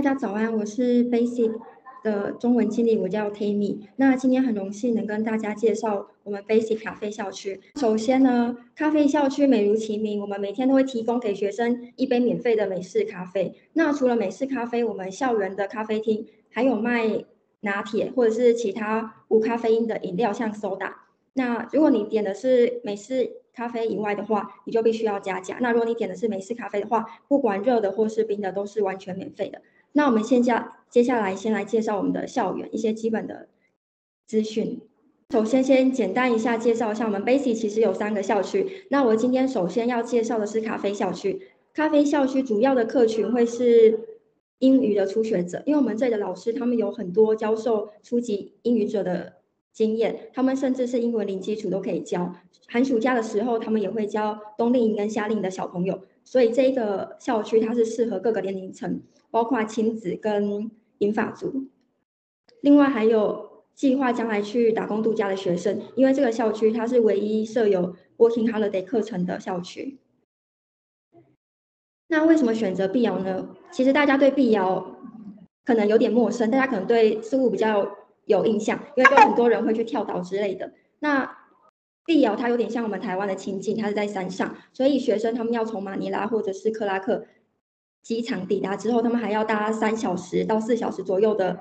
大家早安，我是 Basic 的中文经理，我叫 Tammy。那今天很荣幸能跟大家介绍我们 Basic 咖啡校区。首先呢，咖啡校区美如其名，我们每天都会提供给学生一杯免费的美式咖啡。那除了美式咖啡，我们校园的咖啡厅还有卖拿铁或者是其他无咖啡因的饮料，像 soda。那如果你点的是美式咖啡以外的话，你就必须要加价。那如果你点的是美式咖啡的话，不管热的或是冰的，都是完全免费的。那我们现在接下来先来介绍我们的校园一些基本的资讯。首先，先简单一下介绍一下我们 Basic 其实有三个校区。那我今天首先要介绍的是咖啡校区。咖啡校区主要的客群会是英语的初学者，因为我们这里的老师他们有很多教授初级英语者的。经验，他们甚至是英文零基础都可以教。寒暑假的时候，他们也会教冬令营跟夏令营的小朋友。所以这个校区它是适合各个年龄层，包括亲子跟银发族。另外还有计划将来去打工度假的学生，因为这个校区它是唯一设有 Working Holiday 课程的校区。那为什么选择碧瑶呢？其实大家对碧瑶可能有点陌生，大家可能对事物比较。有印象，因为有很多人会去跳岛之类的。那碧瑶它有点像我们台湾的清境，它是在山上，所以学生他们要从马尼拉或者是克拉克机场抵达之后，他们还要搭三小时到四小时左右的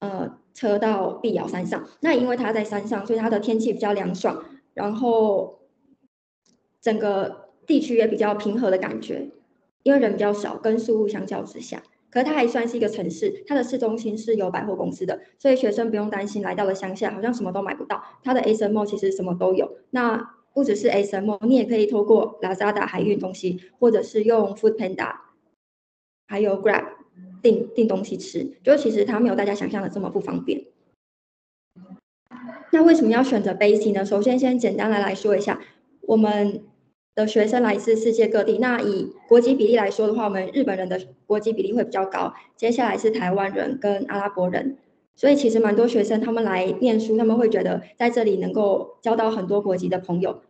呃车到碧瑶山上。那因为它在山上，所以它的天气比较凉爽，然后整个地区也比较平和的感觉，因为人比较少，跟宿务相较之下。可是它还算是一个城市，它的市中心是有百货公司的，所以学生不用担心来到了乡下好像什么都买不到。它的 A 森 Mall 其实什么都有，那不只是 A 森 Mall，你也可以透过 Lazada 海运东西，或者是用 Food Panda，还有 Grab 订订东西吃，就其实它没有大家想象的这么不方便。那为什么要选择 Basic 呢？首先先简单的来说一下，我们。的学生来自世界各地。那以国籍比例来说的话，我们日本人的国籍比例会比较高。接下来是台湾人跟阿拉伯人。所以其实蛮多学生他们来念书，他们会觉得在这里能够交到很多国籍的朋友。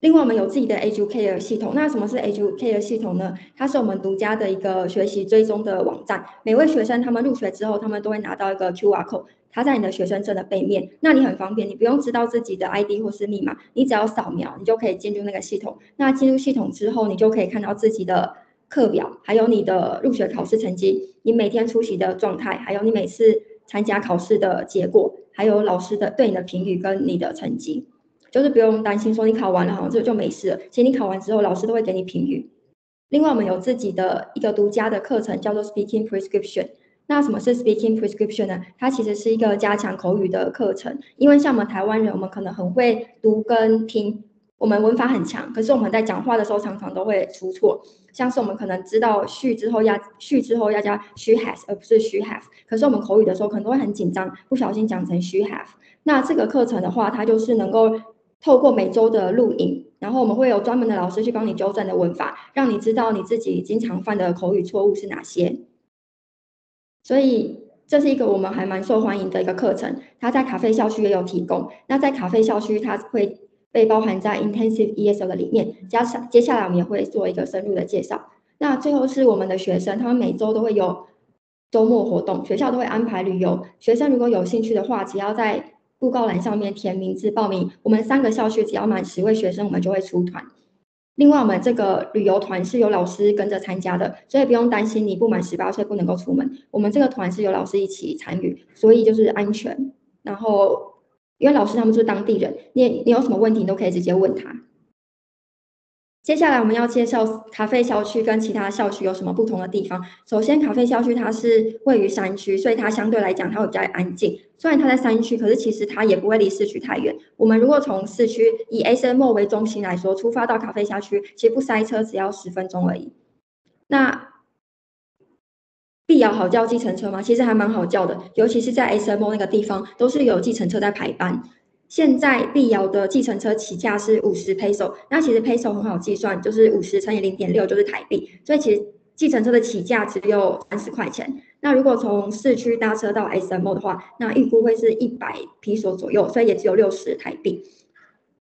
另外，我们有自己的 Educare 系统。那什么是 Educare 系统呢？它是我们独家的一个学习追踪的网站。每位学生他们入学之后，他们都会拿到一个 QR code。它在你的学生证的背面，那你很方便，你不用知道自己的 ID 或是密码，你只要扫描，你就可以进入那个系统。那进入系统之后，你就可以看到自己的课表，还有你的入学考试成绩，你每天出席的状态，还有你每次参加考试的结果，还有老师的对你的评语跟你的成绩，就是不用担心说你考完了好像这就没事了。其实你考完之后，老师都会给你评语。另外，我们有自己的一个独家的课程，叫做 Speaking Prescription。那什么是 speaking prescription 呢？它其实是一个加强口语的课程。因为像我们台湾人，我们可能很会读跟听，我们文法很强，可是我们在讲话的时候常常都会出错。像是我们可能知道需之后要需之后要加 she has，而不是 she have。可是我们口语的时候可能都会很紧张，不小心讲成 she have。那这个课程的话，它就是能够透过每周的录影，然后我们会有专门的老师去帮你纠正的文法，让你知道你自己经常犯的口语错误是哪些。所以这是一个我们还蛮受欢迎的一个课程，它在咖啡校区也有提供。那在咖啡校区，它会被包含在 Intensive ESL 的里面。加上接下来我们也会做一个深入的介绍。那最后是我们的学生，他们每周都会有周末活动，学校都会安排旅游。学生如果有兴趣的话，只要在布告栏上面填名字报名。我们三个校区只要满十位学生，我们就会出团。另外，我们这个旅游团是有老师跟着参加的，所以不用担心你不满十八岁不能够出门。我们这个团是有老师一起参与，所以就是安全。然后，因为老师他们是当地人，你你有什么问题你都可以直接问他。接下来我们要介绍咖啡校区跟其他校区有什么不同的地方。首先，咖啡校区它是位于山区，所以它相对来讲它会比较安静。虽然它在山区，可是其实它也不会离市区太远。我们如果从市区以 S M O 为中心来说，出发到咖啡校区，其实不塞车，只要十分钟而已。那必要好叫计程车吗？其实还蛮好叫的，尤其是在 S M O 那个地方，都是有计程车在排班。现在碧瑶的计程车起价是五十 peso，那其实 peso 很好计算，就是五十乘以零点六就是台币，所以其实计程车的起价只有三十块钱。那如果从市区搭车到 SMO 的话，那预估会是一百 peso 左右，所以也只有六十台币，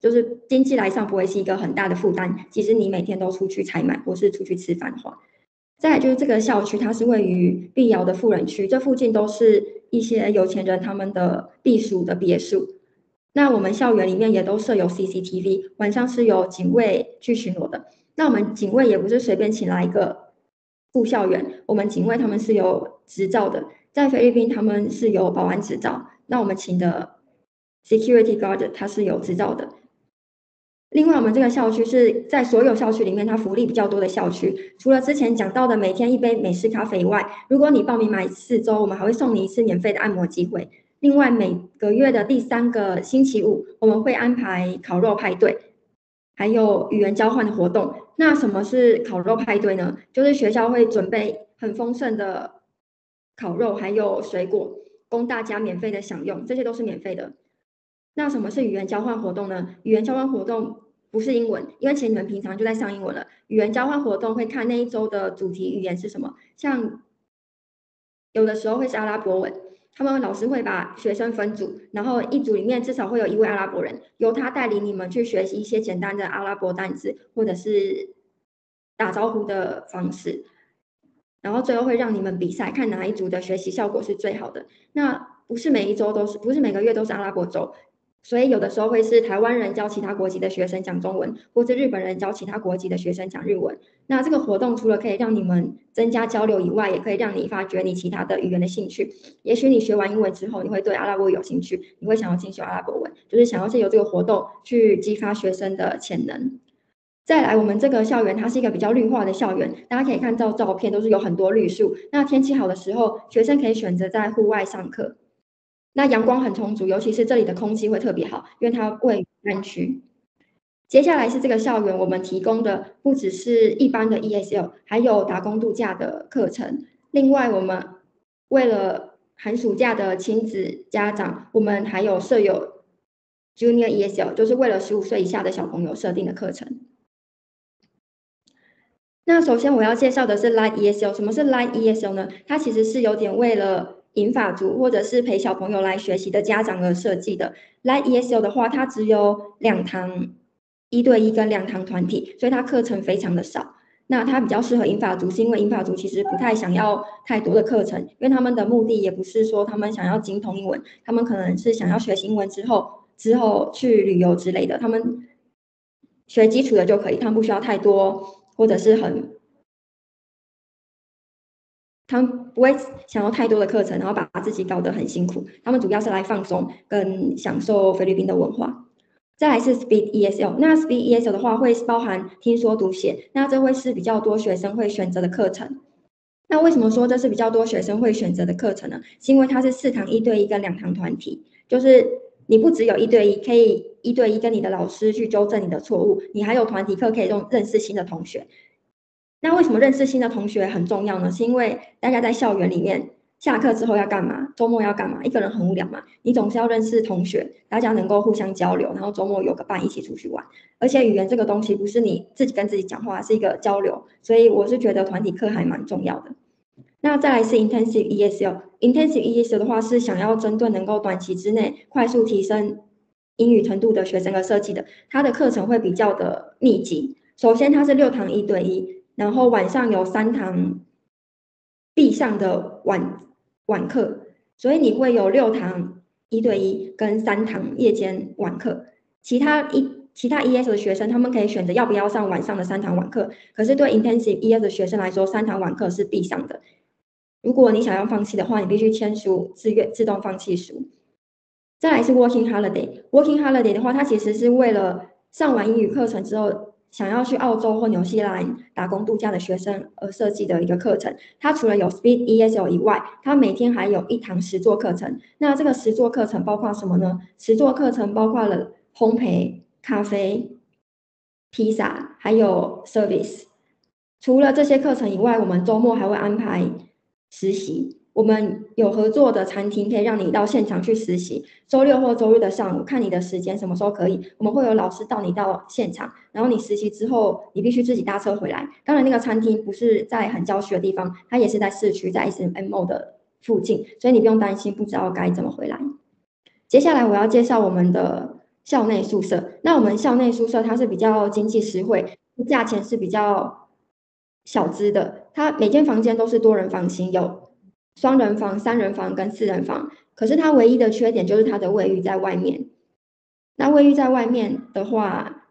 就是经济来上不会是一个很大的负担。其实你每天都出去采买或是出去吃饭的话，再就是这个校区，它是位于碧瑶的富人区，这附近都是一些有钱人他们的避暑的别墅。那我们校园里面也都设有 CCTV，晚上是有警卫去巡逻的。那我们警卫也不是随便请来一个副校园，我们警卫他们是有执照的，在菲律宾他们是有保安执照。那我们请的 security guard 他是有执照的。另外，我们这个校区是在所有校区里面，它福利比较多的校区。除了之前讲到的每天一杯美式咖啡以外，如果你报名买四周，我们还会送你一次免费的按摩机会。另外，每个月的第三个星期五，我们会安排烤肉派对，还有语言交换的活动。那什么是烤肉派对呢？就是学校会准备很丰盛的烤肉，还有水果，供大家免费的享用，这些都是免费的。那什么是语言交换活动呢？语言交换活动。不是英文，因为其实你们平常就在上英文了。语言交换活动会看那一周的主题语言是什么，像有的时候会是阿拉伯文，他们老师会把学生分组，然后一组里面至少会有一位阿拉伯人，由他带领你们去学习一些简单的阿拉伯单词或者是打招呼的方式，然后最后会让你们比赛，看哪一组的学习效果是最好的。那不是每一周都是，不是每个月都是阿拉伯周。所以有的时候会是台湾人教其他国籍的学生讲中文，或者日本人教其他国籍的学生讲日文。那这个活动除了可以让你们增加交流以外，也可以让你发掘你其他的语言的兴趣。也许你学完英文之后，你会对阿拉伯有兴趣，你会想要进修阿拉伯文，就是想要借由这个活动去激发学生的潜能。再来，我们这个校园它是一个比较绿化的校园，大家可以看到照片都是有很多绿树。那天气好的时候，学生可以选择在户外上课。那阳光很充足，尤其是这里的空气会特别好，因为它位于山区。接下来是这个校园，我们提供的不只是一般的 ESL，还有打工度假的课程。另外，我们为了寒暑假的亲子家长，我们还有设有 Junior ESL，就是为了十五岁以下的小朋友设定的课程。那首先我要介绍的是 Light ESL，什么是 Light ESL 呢？它其实是有点为了引法族或者是陪小朋友来学习的家长而设计的。来 ESL 的话，它只有两堂一对一跟两堂团体，所以它课程非常的少。那它比较适合引法族，是因为引法族其实不太想要太多的课程，因为他们的目的也不是说他们想要精通英文，他们可能是想要学习英文之后之后去旅游之类的，他们学基础的就可以，他们不需要太多或者是很。他们不会想要太多的课程，然后把自己搞得很辛苦。他们主要是来放松跟享受菲律宾的文化。再来是 Speed ESL，那 Speed ESL 的话会包含听说读写，那这会是比较多学生会选择的课程。那为什么说这是比较多学生会选择的课程呢？是因为它是四堂一对一跟两堂团体，就是你不只有一对一，可以一对一跟你的老师去纠正你的错误，你还有团体课可以用认识新的同学。那为什么认识新的同学很重要呢？是因为大家在校园里面下课之后要干嘛？周末要干嘛？一个人很无聊嘛，你总是要认识同学，大家能够互相交流，然后周末有个伴一起出去玩。而且语言这个东西不是你自己跟自己讲话，是一个交流，所以我是觉得团体课还蛮重要的。那再来是 intensive ESL，intensive ESL 的话是想要针对能够短期之内快速提升英语程度的学生而设计的，它的课程会比较的密集。首先它是六堂一对一。然后晚上有三堂必上的晚晚课，所以你会有六堂一对一跟三堂夜间晚课。其他一其他 ES 的学生，他们可以选择要不要上晚上的三堂晚课。可是对 Intensive ES 的学生来说，三堂晚课是必上的。如果你想要放弃的话，你必须签署自愿自动放弃书。再来是 Working Holiday，Working Holiday 的话，它其实是为了上完英语课程之后。想要去澳洲或纽西兰打工度假的学生而设计的一个课程，它除了有 Speed ESL 以外，它每天还有一堂实作课程。那这个实作课程包括什么呢？实作课程包括了烘焙、咖啡、披萨，还有 service。除了这些课程以外，我们周末还会安排实习。我们有合作的餐厅，可以让你到现场去实习。周六或周日的上午，看你的时间什么时候可以，我们会有老师到你到现场。然后你实习之后，你必须自己搭车回来。当然，那个餐厅不是在很郊区的地方，它也是在市区，在 S M M O 的附近，所以你不用担心不知道该怎么回来。接下来我要介绍我们的校内宿舍。那我们校内宿舍它是比较经济实惠，价钱是比较小资的，它每间房间都是多人房型，有双人房、三人房跟四人房。可是它唯一的缺点就是它的卫浴在外面。那卫浴在外面的话，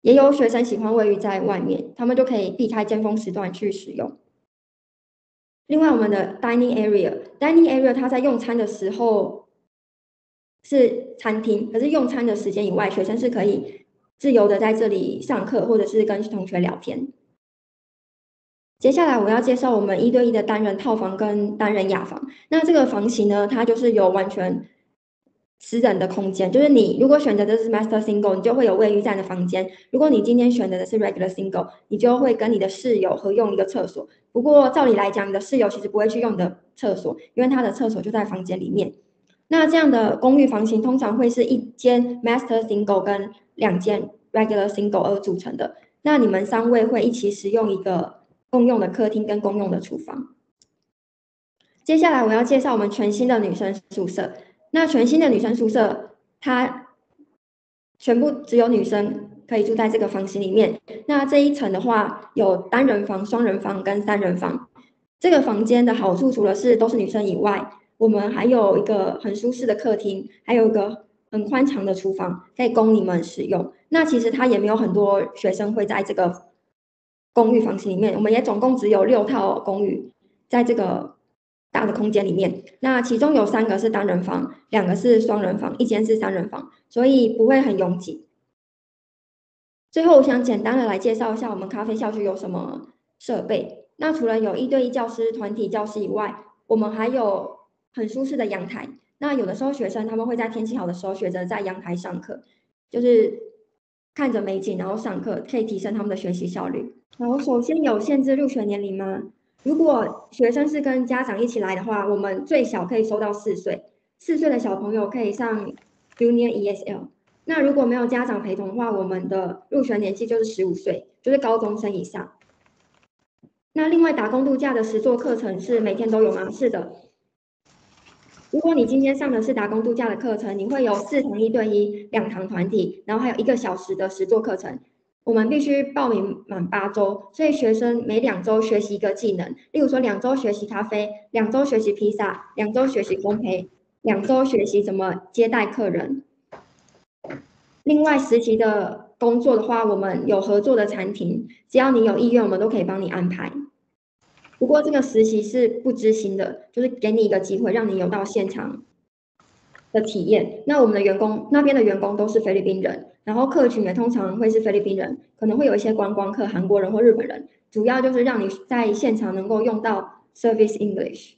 也有学生喜欢卫浴在外面，他们就可以避开尖峰时段去使用。另外，我们的 dining area，dining area 它在用餐的时候是餐厅，可是用餐的时间以外，学生是可以自由的在这里上课或者是跟同学聊天。接下来我要介绍我们一对一的单人套房跟单人雅房。那这个房型呢，它就是有完全私人的空间，就是你如果选择的是 master single，你就会有卫浴在的房间；如果你今天选择的是 regular single，你就会跟你的室友合用一个厕所。不过照理来讲，你的室友其实不会去用你的厕所，因为他的厕所就在房间里面。那这样的公寓房型通常会是一间 master single 跟两间 regular single 而组成的。那你们三位会一起使用一个。共用的客厅跟公用的厨房。接下来我要介绍我们全新的女生宿舍。那全新的女生宿舍，它全部只有女生可以住在这个房型里面。那这一层的话，有单人房、双人房跟三人房。这个房间的好处，除了是都是女生以外，我们还有一个很舒适的客厅，还有一个很宽敞的厨房，可以供你们使用。那其实它也没有很多学生会在这个。公寓房型里面，我们也总共只有六套公寓，在这个大的空间里面。那其中有三个是单人房，两个是双人房，一间是三人房，所以不会很拥挤。最后，我想简单的来介绍一下我们咖啡校区有什么设备。那除了有一对一教师、团体教师以外，我们还有很舒适的阳台。那有的时候学生他们会在天气好的时候选择在阳台上课，就是看着美景然后上课，可以提升他们的学习效率。好，首先有限制入学年龄吗？如果学生是跟家长一起来的话，我们最小可以收到四岁，四岁的小朋友可以上 Junior ESL。那如果没有家长陪同的话，我们的入学年纪就是十五岁，就是高中生以上。那另外打工度假的十座课程是每天都有吗？是的。如果你今天上的是打工度假的课程，你会有四堂一对一，两堂团体，然后还有一个小时的实作课程。我们必须报名满八周，所以学生每两周学习一个技能。例如说，两周学习咖啡，两周学习披萨，两周学习烘焙，两周学习怎么接待客人。另外，实习的工作的话，我们有合作的餐厅，只要你有意愿，我们都可以帮你安排。不过，这个实习是不知心的，就是给你一个机会，让你有到现场。的体验，那我们的员工那边的员工都是菲律宾人，然后客群也通常会是菲律宾人，可能会有一些观光客、韩国人或日本人，主要就是让你在现场能够用到 Service English。